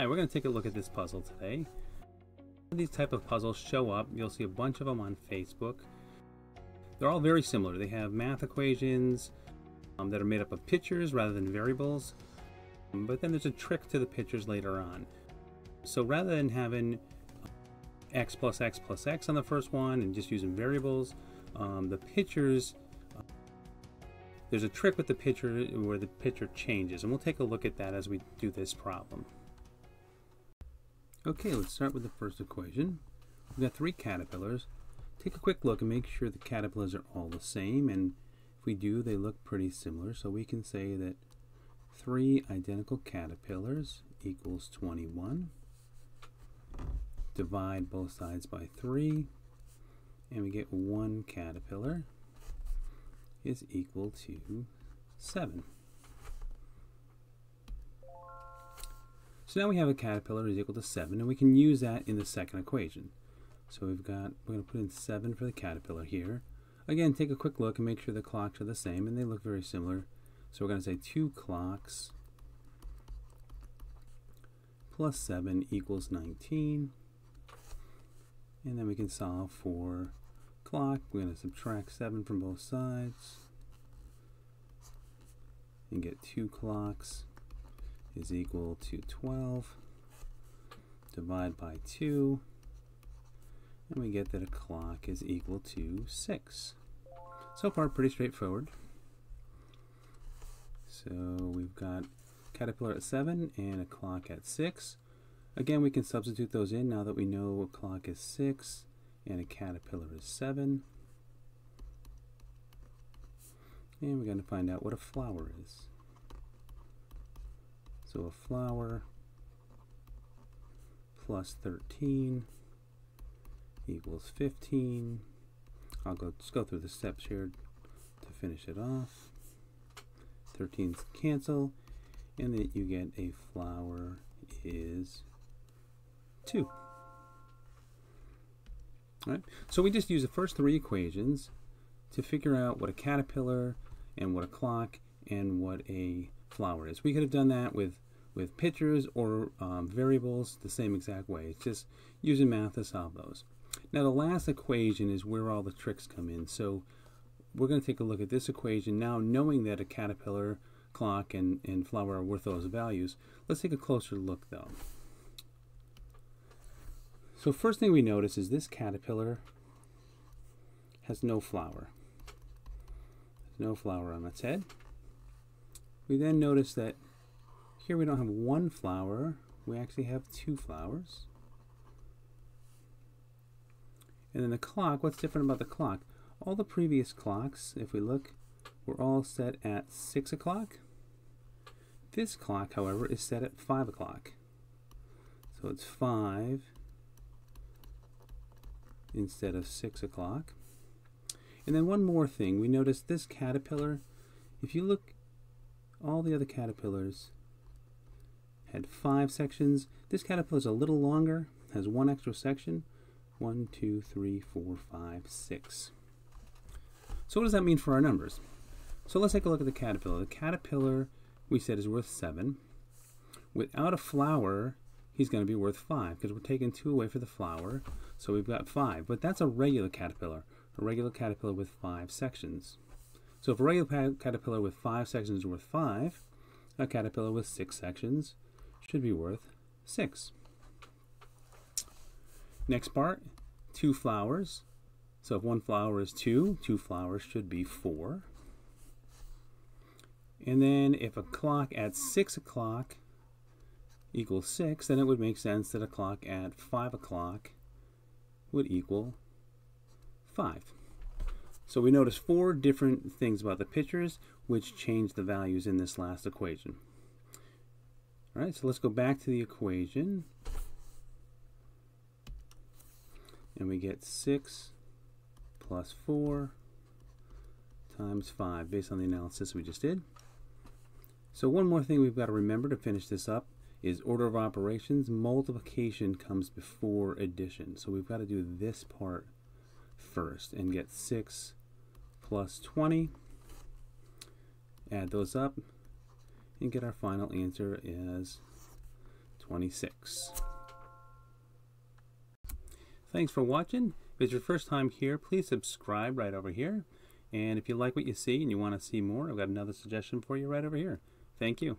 Hi, we're going to take a look at this puzzle today. These type of puzzles show up. You'll see a bunch of them on Facebook. They're all very similar. They have math equations um, that are made up of pictures rather than variables. But then there's a trick to the pictures later on. So rather than having x plus x plus x on the first one and just using variables, um, the pictures there's a trick with the picture where the picture changes, and we'll take a look at that as we do this problem. Okay, let's start with the first equation. We've got three caterpillars. Take a quick look and make sure the caterpillars are all the same, and if we do, they look pretty similar. So we can say that three identical caterpillars equals 21. Divide both sides by 3, and we get one caterpillar is equal to 7. So now we have a caterpillar is equal to 7, and we can use that in the second equation. So we've got, we're going to put in 7 for the caterpillar here. Again, take a quick look and make sure the clocks are the same, and they look very similar. So we're going to say 2 clocks plus 7 equals 19. And then we can solve for clock. We're going to subtract 7 from both sides and get 2 clocks is equal to 12. Divide by 2 and we get that a clock is equal to 6. So far pretty straightforward. So we've got caterpillar at 7 and a clock at 6. Again, we can substitute those in now that we know a clock is 6 and a caterpillar is 7. And we're going to find out what a flower is. So a flower plus 13 equals 15. I'll go just go through the steps here to finish it off. 13's cancel, and then you get a flower is 2. Right? So we just use the first three equations to figure out what a caterpillar and what a clock and what a flower is. We could have done that with with pictures or um, variables the same exact way. It's just using math to solve those. Now the last equation is where all the tricks come in. So we're going to take a look at this equation now knowing that a caterpillar, clock, and, and flower are worth those values. Let's take a closer look though. So first thing we notice is this caterpillar has no flower. There's no flower on its head. We then notice that here we don't have one flower, we actually have two flowers. And then the clock, what's different about the clock? All the previous clocks, if we look, were all set at 6 o'clock. This clock, however, is set at 5 o'clock. So it's 5 instead of 6 o'clock. And then one more thing, we notice this caterpillar, if you look, all the other caterpillars had five sections. This caterpillar is a little longer, has one extra section. One, two, three, four, five, six. So what does that mean for our numbers? So let's take a look at the caterpillar. The caterpillar, we said, is worth 7. Without a flower, he's going to be worth 5 because we're taking 2 away for the flower. So we've got 5. But that's a regular caterpillar, a regular caterpillar with 5 sections. So if a regular caterpillar with 5 sections is worth 5, a caterpillar with 6 sections should be worth 6. Next part, two flowers. So if one flower is 2, two flowers should be 4. And then if a clock at 6 o'clock equals 6, then it would make sense that a clock at 5 o'clock would equal 5. So we notice four different things about the pictures which change the values in this last equation. All right, so let's go back to the equation. And we get 6 plus 4 times 5 based on the analysis we just did. So one more thing we've got to remember to finish this up is order of operations. Multiplication comes before addition. So we've got to do this part first and get 6 plus 20. Add those up and get our final answer as 26. Thanks for watching. If it's your first time here, please subscribe right over here. And if you like what you see and you want to see more, I've got another suggestion for you right over here. Thank you.